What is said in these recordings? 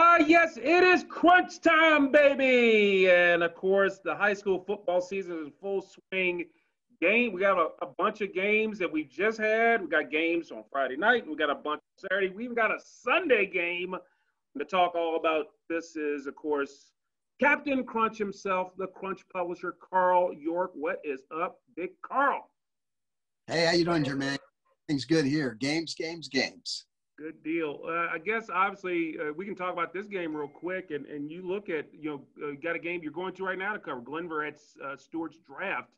Ah, uh, yes, it is crunch time, baby. And of course, the high school football season is in full swing. Game, we got a, a, bunch of games that we've just had. We got games on Friday night, we got a bunch Saturday. We even got a Sunday game to talk all about. This is, of course, Captain Crunch himself, the Crunch publisher, Carl York. What is up, Big Carl? Hey, how you doing, Jermaine? Things good here. Games, games, games. Good deal. Uh, I guess obviously uh, we can talk about this game real quick, and, and you look at you know uh, got a game you're going to right now to cover Glenvar at uh, Stuarts Draft.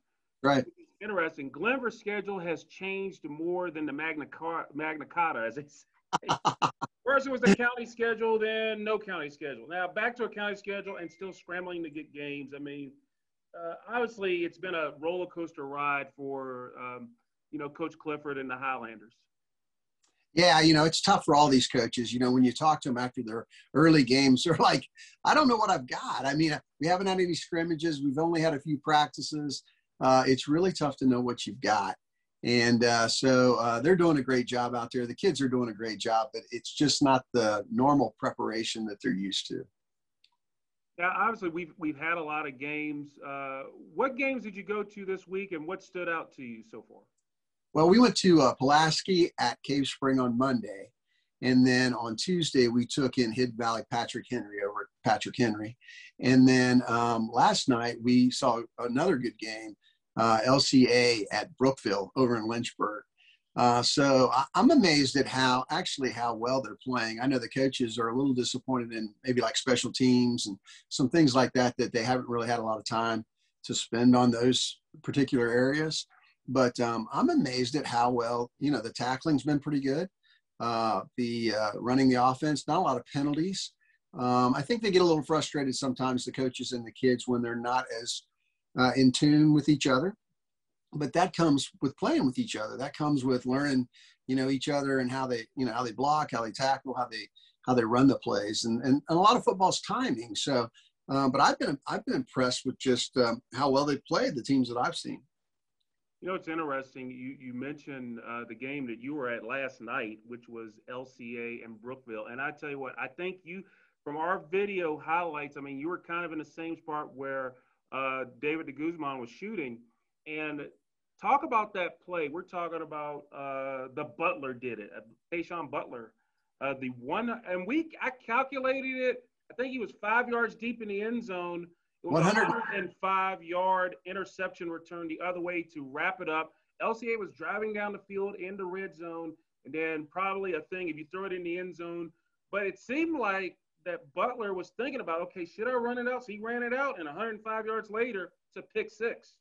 Right. Interesting. Glenvar's schedule has changed more than the Magna Carta, Magna Carta as they say. First it was the county schedule, then no county schedule. Now back to a county schedule and still scrambling to get games. I mean, uh, obviously it's been a roller coaster ride for um, you know Coach Clifford and the Highlanders. Yeah, you know, it's tough for all these coaches. You know, when you talk to them after their early games, they're like, I don't know what I've got. I mean, we haven't had any scrimmages, we've only had a few practices. Uh, it's really tough to know what you've got. And uh, so uh, they're doing a great job out there. The kids are doing a great job, but it's just not the normal preparation that they're used to. Yeah, obviously we've we've had a lot of games. Uh, what games did you go to this week, and what stood out to you so far? Well, we went to uh, Pulaski at Cave Spring on Monday. And then on Tuesday, we took in Hidden Valley Patrick Henry over at Patrick Henry. And then um, last night, we saw another good game, uh, LCA at Brookville over in Lynchburg. Uh, so I, am amazed at how actually how well they're playing. I know the coaches are a little disappointed in maybe like special teams and some things like that that they haven't really had a lot of time to spend on those particular areas. But um, I'm amazed at how well, you know, the tackling's been pretty good. Uh, the uh, running the offense, not a lot of penalties. Um, I think they get a little frustrated sometimes, the coaches and the kids, when they're not as uh, in tune with each other. But that comes with playing with each other. That comes with learning, you know, each other and how they, you know, how they block, how they tackle, how they, how they run the plays, and and, and a lot of football's timing. So, uh, but I've been I've been impressed with just um, how well they've played the teams that I've seen. You know, it's interesting. You you mentioned uh, the game that you were at last night, which was LCA and Brookville. And I tell you what, I think you, from our video highlights, I mean, you were kind of in the same spot where uh, David de Guzman was shooting. And talk about that play. We're talking about uh, the Butler did it, Tayshawn Butler. Uh, the one, and we, I calculated it. I think he was five yards deep in the end zone 105 yard interception return the other way to wrap it up. LCA was driving down the field in the red zone, and then probably a thing if you throw it in the end zone. But it seemed like that Butler was thinking about, okay, should I run it out? So he ran it out, and 105 yards later, it's a pick six.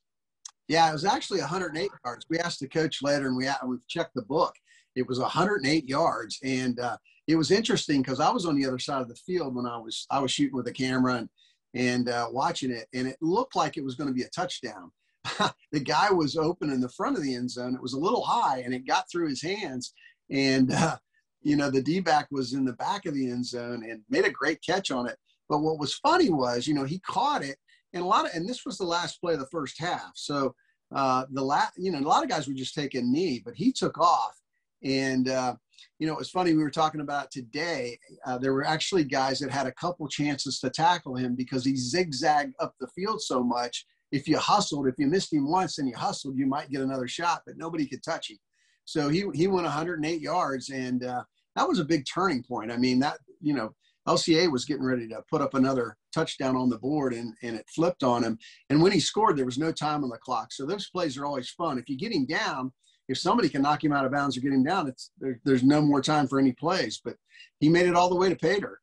Yeah, it was actually 108 yards. We asked the coach later, and we we checked the book. It was 108 yards, and uh, it was interesting because I was on the other side of the field when I was I was shooting with the camera, and and uh, watching it, and it looked like it was going to be a touchdown. the guy was open in the front of the end zone. It was a little high, and it got through his hands. And uh, you know, the D back was in the back of the end zone and made a great catch on it. But what was funny was, you know, he caught it, and a lot of, and this was the last play of the first half. So uh, the last, you know, a lot of guys were just taking knee, but he took off, and uh, you know, it was funny. We were talking about today. Uh, there were actually guys that had a couple chances to tackle him because he zigzagged up the field so much. If you hustled, if you missed him once and you hustled, you might get another shot, but nobody could touch him. So he he went 108 yards, and uh, that was a big turning point. I mean, that you know, LCA was getting ready to put up another touchdown on the board, and and it flipped on him. And when he scored, there was no time on the clock. So those plays are always fun. If you get him down if somebody can knock him out of bounds or get him down, it's there, there's no more time for any plays. But he made it all the way to pay dirt.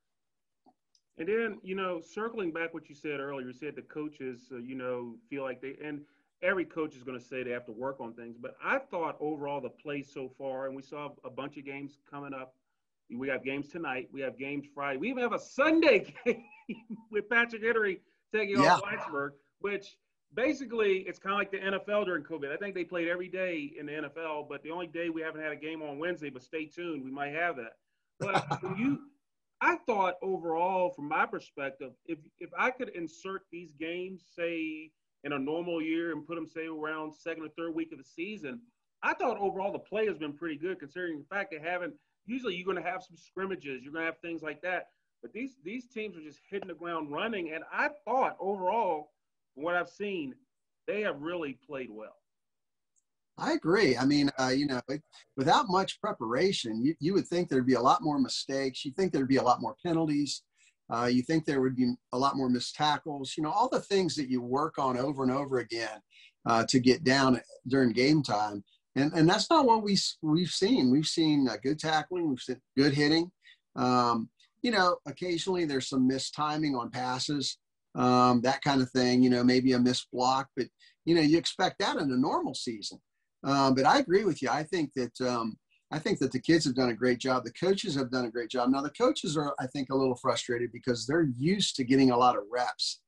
And then, you know, circling back what you said earlier, you said the coaches, uh, you know, feel like they, and every coach is going to say they have to work on things. But I thought overall the play so far, and we saw a bunch of games coming up. We have games tonight. We have games Friday. We even have a Sunday game with Patrick Henry taking yeah. on Blacksburg, which basically it's kind of like the NFL during COVID. I think they played every day in the NFL, but the only day we haven't had a game on Wednesday. But stay tuned, we might have that. But you, I thought overall, from my perspective, if if I could insert these games, say in a normal year, and put them say around second or third week of the season, I thought overall the play has been pretty good, considering the fact they haven't. Usually, you're going to have some scrimmages, you're going to have things like that. But these these teams are just hitting the ground running, and I thought overall, from what I've seen, they have really played well. I agree. I mean, uh, you know, without much preparation, you, you would think there'd be a lot more mistakes. You think there'd be a lot more penalties. Uh, you think there would be a lot more missed tackles. You know, all the things that you work on over and over again uh, to get down during game time. And, and that's not what we, we've seen. We've seen uh, good tackling, we've seen good hitting. Um, you know, occasionally there's some missed timing on passes, um, that kind of thing, you know, maybe a missed block, but, you know, you expect that in a normal season. Um, but I agree with you. I think that um, I think that the kids have done a great job. The coaches have done a great job. Now the coaches are, I think, a little frustrated because they're used to getting a lot of reps,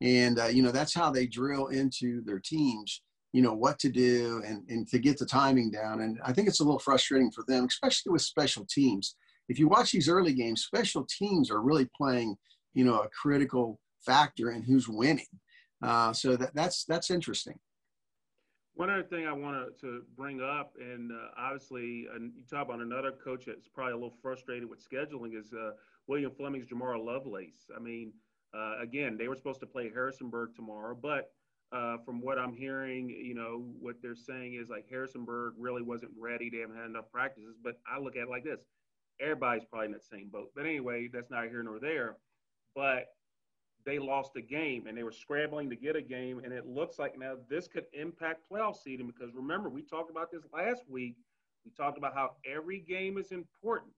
and uh, you know that's how they drill into their teams. You know what to do and and to get the timing down. And I think it's a little frustrating for them, especially with special teams. If you watch these early games, special teams are really playing, you know, a critical factor in who's winning. Uh, so that, that's that's interesting. One other thing I wanted to bring up, and uh, obviously, and you talk about another coach that's probably a little frustrated with scheduling, is uh, William Fleming's Jamar Lovelace. I mean, uh, again, they were supposed to play Harrisonburg tomorrow, but uh, from what I'm hearing, you know, what they're saying is like Harrisonburg really wasn't ready. They haven't had enough practices. But I look at it like this everybody's probably in that same boat. But anyway, that's not here nor there. But they lost a game and they were scrambling to get a game. And it looks like now this could impact playoff seeding because remember, we talked about this last week. We talked about how every game is important.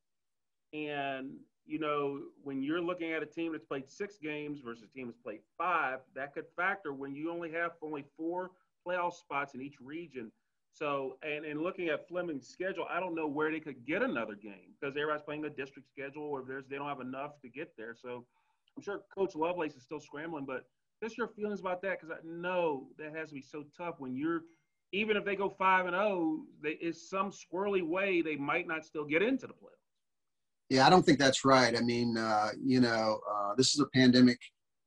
And, you know, when you're looking at a team that's played six games versus a team that's played five, that could factor when you only have only four playoff spots in each region. So, and, and looking at Fleming's schedule, I don't know where they could get another game because everybody's playing the district schedule or there's they don't have enough to get there. So, I'm sure Coach Lovelace is still scrambling, but just your feelings about that because I know that has to be so tough when you're even if they go five and zero, oh, they is some squirrely way they might not still get into the playoffs. Yeah, I don't think that's right. I mean, uh, you know, uh, this is a pandemic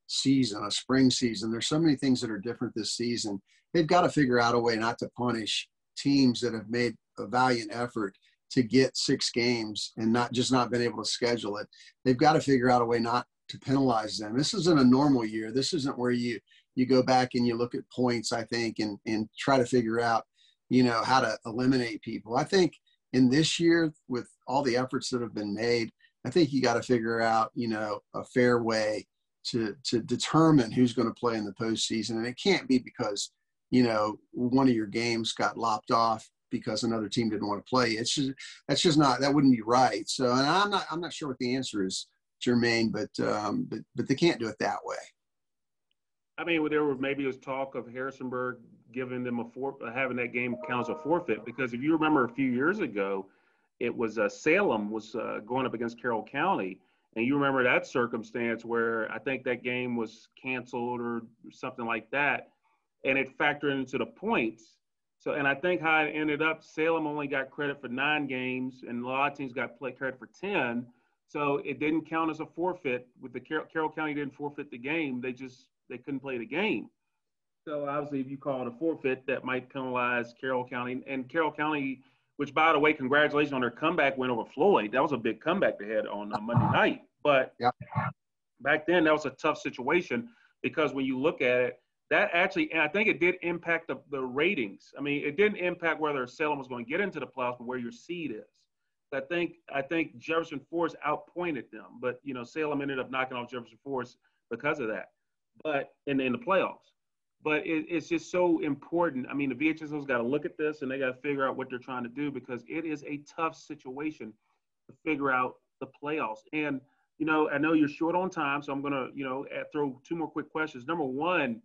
season, a spring season. There's so many things that are different this season. They've got to figure out a way not to punish teams that have made a valiant effort to get six games and not just not been able to schedule it. They've got to figure out a way not to penalize them. This isn't a normal year. This isn't where you you go back and you look at points, I think, and and try to figure out, you know, how to eliminate people. I think in this year, with all the efforts that have been made, I think you got to figure out, you know, a fair way to to determine who's going to play in the postseason, and it can't be because you know one of your games got lopped off because another team didn't want to play. It's just that's just not that wouldn't be right. So, and I'm not I'm not sure what the answer is Jermaine, but um, but but they can't do it that way. I mean, there was maybe was talk of Harrisonburg giving them a for having that game count as a forfeit because if you remember a few years ago, it was uh, Salem was uh, going up against Carroll County, and you remember that circumstance where I think that game was canceled or something like that, and it factored into the points. So, and I think how it ended up, Salem only got credit for nine games, and a lot of teams got play credit for ten. So it didn't count as a forfeit. With the Carroll, Carroll County didn't forfeit the game. They just they couldn't play the game. So obviously, if you call it a forfeit, that might penalize Carroll County. And Carroll County, which by the way, congratulations on their comeback win over Floyd. That was a big comeback they had on uh, Monday night. But yep. back then, that was a tough situation because when you look at it, that actually, and I think it did impact the, the ratings. I mean, it didn't impact whether Salem was going to get into the playoffs, but where your seed is. I think I think Jefferson Forest outpointed them, but you know Salem ended up knocking off Jefferson Forest because of that. But in in the playoffs, but it, it's just so important. I mean, the VHSL's got to look at this and they got to figure out what they're trying to do because it is a tough situation to figure out the playoffs. And you know, I know you're short on time, so I'm gonna you know throw two more quick questions. Number one,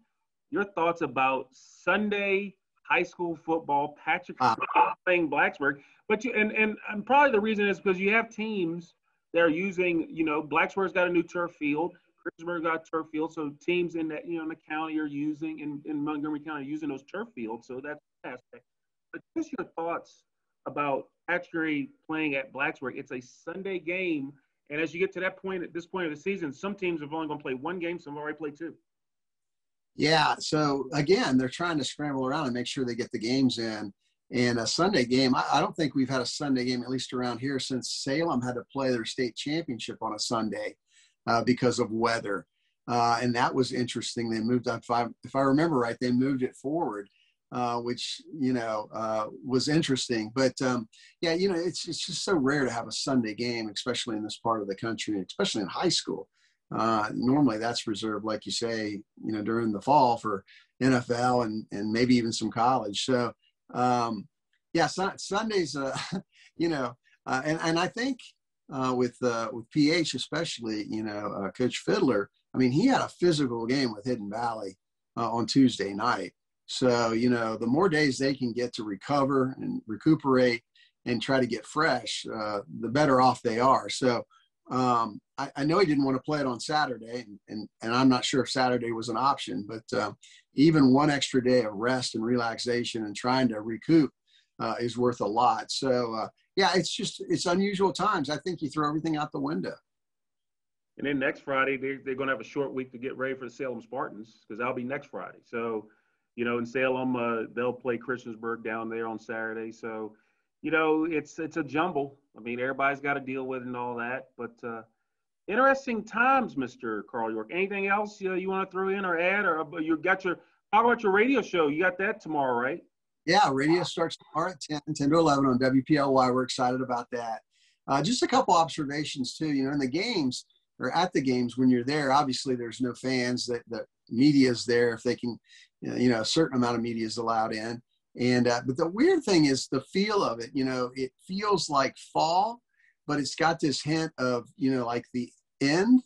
your thoughts about Sunday high school football, Patrick uh, playing Blacksburg. But you and, and and probably the reason is because you have teams that are using, you know, Blacksburg's got a new turf field, Christiansburg got turf field, so teams in that you know in the county are using in, in Montgomery County using those turf fields. So that's aspect. But just your thoughts about actually playing at Blacksburg. It's a Sunday game, and as you get to that point at this point of the season, some teams have only going to play one game, some have already played two. Yeah. So again, they're trying to scramble around and make sure they get the games in. And a Sunday game, I, I don't think we've had a Sunday game, at least around here, since Salem had to play their state championship on a Sunday. uh, because of weather. Uh, and that was interesting. They moved on five, if I remember right, they moved it forward, uh, which, you know, uh, was interesting. But um, yeah, you know, it's, it's just so rare to have a Sunday game, especially in this part of the country, especially in high school. Uh, normally that's reserved, like you say, you know, during the fall for NFL and, and maybe even some college. So, um, yeah, Sundays, uh, you know, uh, and, and I think uh, with, uh, with PH, especially, you know, uh, Coach Fiddler, I mean, he had a physical game with Hidden Valley on Tuesday night. So, you know, the more days they can get to recover and recuperate and try to get fresh, the better off they are. So, um, I, I, know he didn't want to play it on Saturday, and, and, and I'm not sure if Saturday was an option, but uh, even one extra day of rest and relaxation and trying to recoup uh, is worth a lot. So, uh, yeah, it's just, it's unusual times. I think you throw everything out the window. And then next Friday, they're, they're going to have a short week to get ready for the Salem Spartans because that'll be next Friday. So, you know, in Salem, uh, they'll play Christiansburg down there on Saturday. So, you know, it's it's a jumble. I mean, everybody's got to deal with it and all that. But uh, interesting times, Mr. Carl York. Anything else uh, you want to throw in or add? Or you got your how about your radio show? You got that tomorrow, right? Yeah, radio starts tomorrow at 10, 10 to 11 on WPLY. We're excited about that. Uh, just a couple observations too. You know, in the games or at the games when you're there, obviously there's no fans. That the media is there if they can. You know, a certain amount of media is allowed in. And uh, but the weird thing is the feel of it. You know, it feels like fall, but it's got this hint of you know like the end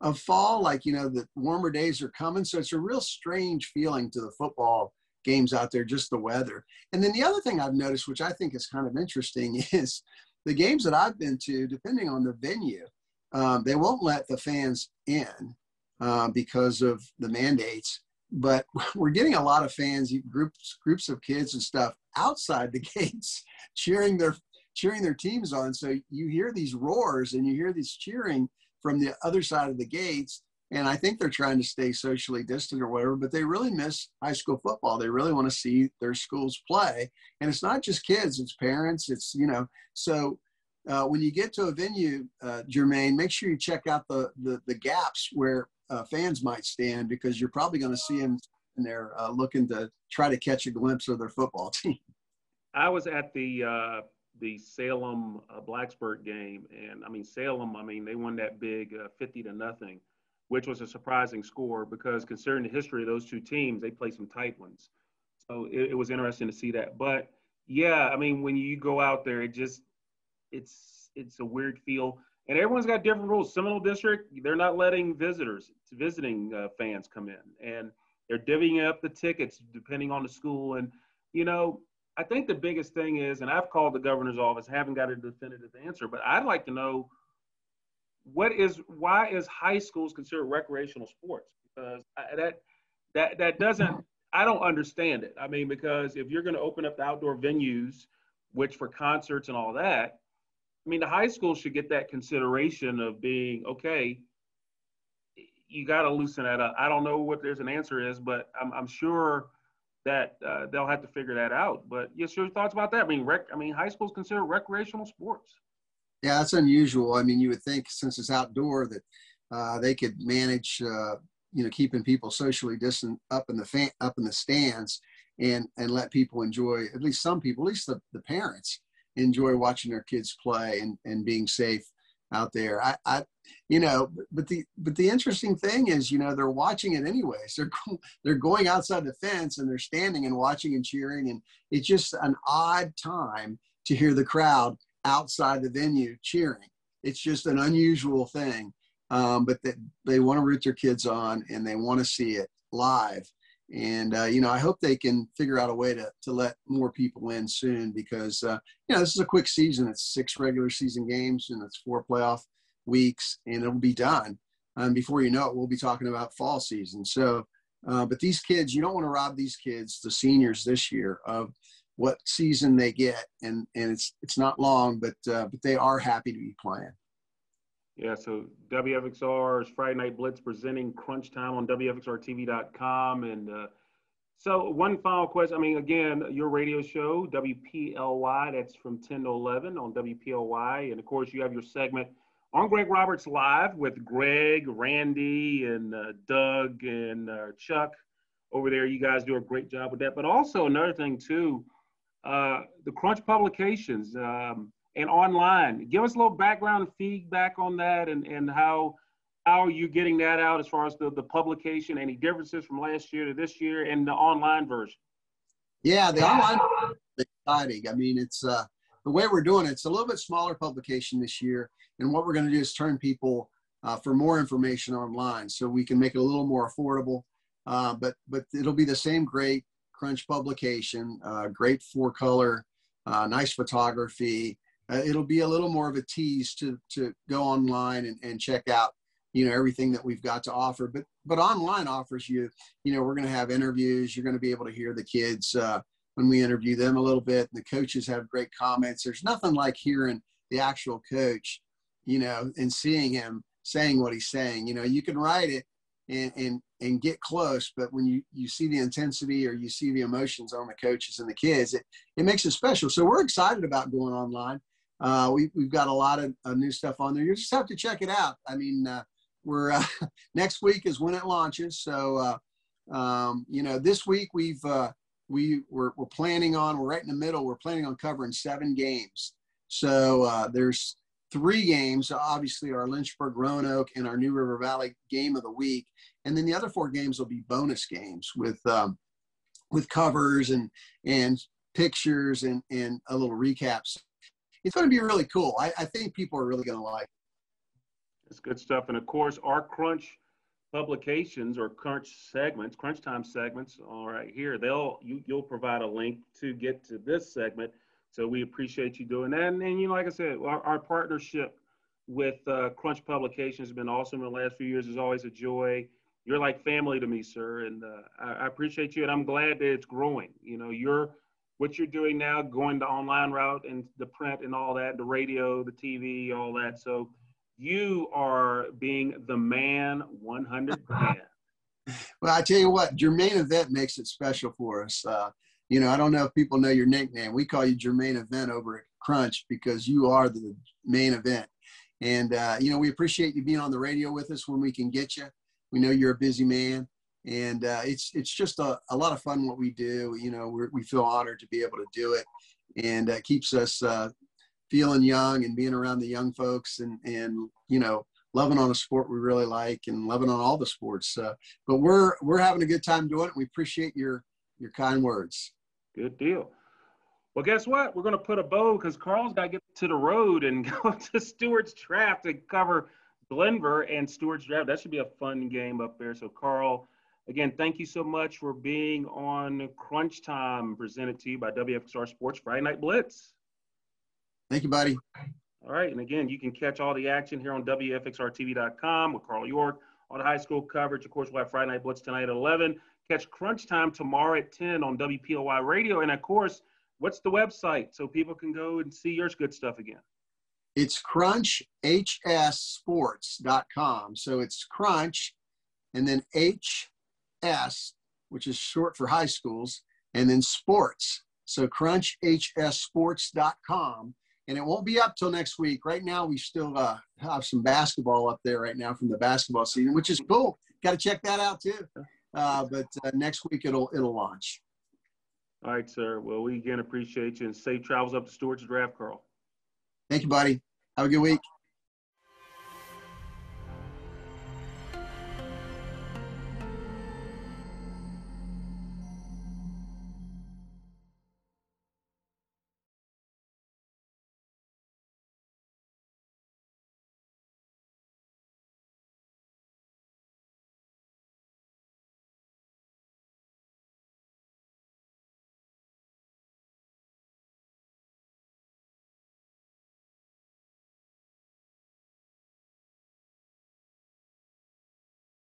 of fall. Like you know the warmer days are coming, so it's a real strange feeling to the football games out there. Just the weather. And then the other thing I've noticed, which I think is kind of interesting, is the games that I've been to, depending on the venue, um, they won't let the fans in uh, because of the mandates but we're getting a lot of fans, groups groups of kids and stuff outside the gates cheering their cheering their teams on. So you hear these roars and you hear these cheering from the other side of the gates. And I think they're trying to stay socially distant or whatever, but they really miss high school football. They really want to see their schools play. And it's not just kids, it's parents, it's, you know, so uh, when you get to a venue, uh, Jermaine, make sure you check out the, the, the gaps where uh, fans might stand because you're probably going to see them in there uh, looking to try to catch a glimpse of their football team. I was at the uh, the Salem uh, Blacksburg game, and I mean Salem. I mean they won that big uh, 50 to nothing, which was a surprising score because considering the history of those two teams, they played some tight ones. So it, it was interesting to see that. But yeah, I mean when you go out there, it just it's it's a weird feel and everyone's got different rules. Seminole District, they're not letting visitors, visiting uh, fans come in, and they're divvying up the tickets depending on the school. And you know, I think the biggest thing is, and I've called the governor's office, haven't got a definitive answer, but I'd like to know what is why is high schools considered recreational sports? Because I, that that that doesn't I don't understand it. I mean, because if you're going to open up the outdoor venues, which for concerts and all that, I mean, the high school should get that consideration of being okay. You got to loosen that up. I don't know what there's an answer is, but I'm, I'm sure that uh, they'll have to figure that out. But yes, your thoughts about that? I mean, rec- I mean, high school's considered recreational sports. Yeah, that's unusual. I mean, you would think since it's outdoor that uh, they could manage, uh, you know, keeping people socially distant up in the fan, up in the stands, and and let people enjoy at least some people, at least the, the parents, enjoy watching their kids play and, and being safe out there. I, I, you know, but the but the interesting thing is, you know, they're watching it anyways. They're they're going outside the fence and they're standing and watching and cheering, and it's just an odd time to hear the crowd outside the venue cheering. It's just an unusual thing, um, but that they, they want to root their kids on and they want to see it live and uh, you know i hope they can figure out a way to, to let more people in soon because uh, you know this is a quick season. It's six regular season games and it's four playoff weeks and it'll be done. And before you know it we'll be talking about fall season. So uh, but these kids you don't want to rob these kids the seniors this year of what season they get. And and it's it's not long but uh, but they are happy to be playing yeah, so WFXR's Friday Night Blitz presenting Crunch Time on WFXRTV.com. And uh, so, one final question. I mean, again, your radio show, WPLY, that's from 10 to 11 on WPLY. And of course, you have your segment on Greg Roberts Live with Greg, Randy, and uh, Doug and uh, Chuck over there. You guys do a great job with that. But also another thing too, uh, the Crunch Publications um, and online. Give us a little background feedback on that, and and how how are you getting that out as far as the, the publication? Any differences from last year to this year, and the online version? Yeah, the online exciting. I mean, it's uh, the way we're doing it. It's a little bit smaller publication this year, and what we're going to do is turn people uh, for more information online, so we can make it a little more affordable. Uh, but but it'll be the same great Crunch publication, uh, great four color, uh, nice photography. Uh, it'll be a little more of a tease to to go online and, and check out you know everything that we've got to offer. But but online offers you you know we're going to have interviews. You're going to be able to hear the kids uh, when we interview them a little bit. And the coaches have great comments. There's nothing like hearing the actual coach you know and seeing him saying what he's saying. You know you can write it and and and get close but when you you see the intensity or you see the emotions on the coaches and the kids it, it makes it special. So we're excited about going online uh, we, we've got a lot of uh, new stuff on there you just have to check it out i mean uh, we're uh, next week is when it launches. So uh, um, you know, this week we've uh, we we're, we're planning on we're right in the middle. We're planning on covering seven games. So uh, there's three games. Obviously, our Lynchburg Roanoke and our New River Valley game of the week, and then the other four games will be bonus games with um, with covers and and pictures and and a little recaps. It's going to be really cool. I, I think people are really going to like. it. It's good stuff. And of course, our crunch publications or crunch segments, crunch time segments, all right here, they'll you you'll provide a link to get to this segment. So we appreciate you doing that. And, and you know, like I said, our, our partnership with uh, Crunch Publications has been awesome in the last few years. It's always a joy. You're like family to me, sir, and uh, I, I appreciate you. And I'm glad that it's growing. You know, you're what you're doing now, going the online route and the print and all that, the radio, the TV, all that. So you are being the man 100 man. well, I tell you what, Jermaine Event makes it special for us. Uh, you know, I don't know if people know your nickname. We call you Jermaine Event over at Crunch because you are the main event. And, uh, you know, we appreciate you being on the radio with us when we can get you. We know you're a busy man. And uh, it's it's just a, a lot of fun what we do. You know, we we feel honored to be able to do it, and uh, keeps us uh, feeling young and being around the young folks and and you know loving on a sport we really like and loving on all the sports. Uh, but we're we're having a good time doing it. We appreciate your your kind words. Good deal. Well, guess what? We're going to put a bow because Carl's got to get to the road and go to Stuarts Draft to cover Glenvar and Stuarts Draft. That should be a fun game up there. So, Carl, again, thank you so much for being on Crunch Time, presented to you by WFXR Sports Friday Night Blitz. Thank you, buddy. All right. And again, you can catch all the action here on WFXRTV.com with Carl York on the high school coverage. Of course, we'll have Friday Night Blitz tonight at 11. Catch Crunch Time tomorrow at 10 on WPLY Radio. And of course, what's the website so people can go and see your good stuff again? It's crunchhssports.com. So it's crunch and then HS, which is short for high schools, and then sports. So crunchhssports.com and it won't be up till next week. Right now, we still uh, have some basketball up there right now from the basketball season, which is cool. Got to check that out too. Uh, but uh, next week it'll it'll launch. All right, sir. Well, we again appreciate you and safe travels up to Stuarts Draft, Carl. Thank you, buddy. Have a good week.